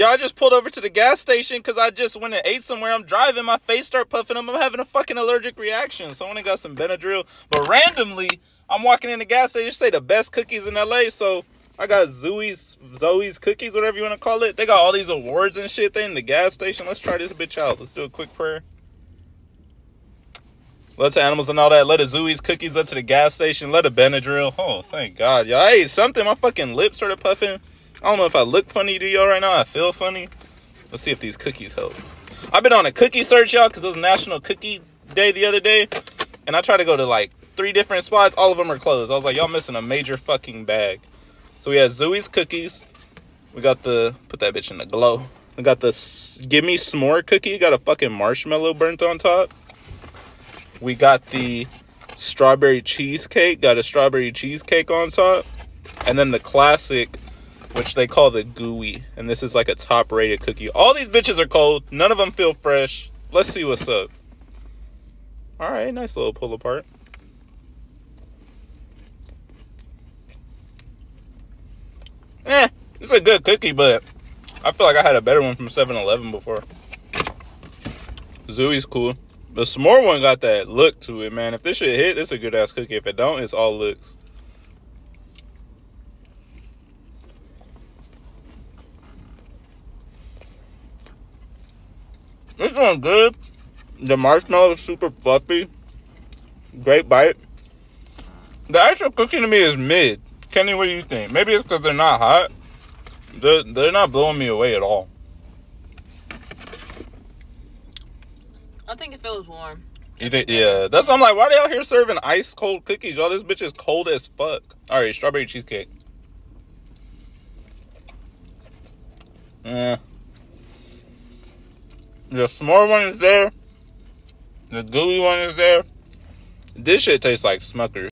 I just pulled over to the gas station because I just went and ate somewhere. I'm driving, my face start puffing up. I'm having a fucking allergic reaction. So I went and got some Benadryl. But randomly, I'm walking in the gas station. Say the best cookies in LA. So I got Zooies Zooies cookies, whatever you want to call it. They got all these awards and shit. They in the gas station. Let's try this bitch out. Let's do a quick prayer. Let's animals and all that. Let a Zooies cookies. Let to the gas station. Let a Benadryl. Oh, thank God. Y'all ate something. My fucking lips started puffing. I don't know if I look funny to y'all right now. I feel funny. Let's see if these cookies help. I've been on a cookie search, y'all, because it was National Cookie Day the other day. And I tried to go to like three different spots. All of them are closed. I was like, y'all missing a major fucking bag. So we had Zooies cookies. We got the, put that bitch in the glow. We got the Gimme S'more cookie. Got a fucking marshmallow burnt on top. We got the strawberry cheesecake. Got a strawberry cheesecake on top. And then the classic which they call the gooey. And this is like a top rated cookie. All these bitches are cold. None of them feel fresh. Let's see what's up. All right, nice little pull apart. Eh, it's a good cookie, but I feel like I had a better one from 7-Eleven before. Zooies cool. The s'more one got that look to it, man. If this shit hit, it's a good ass cookie. If it don't, it's all looks. This one's good. The marshmallow is super fluffy. Great bite. The actual cookie to me is mid. Kenny, what do you think? Maybe it's because they're not hot. They're, they're not blowing me away at all. I think it feels warm. You think? Yeah, that's. I'm like, why are they out here serving ice cold cookies? Y'all, this bitch is cold as fuck. All right, strawberry cheesecake. Yeah. The small one is there. The gooey one is there. This shit tastes like Smuckers.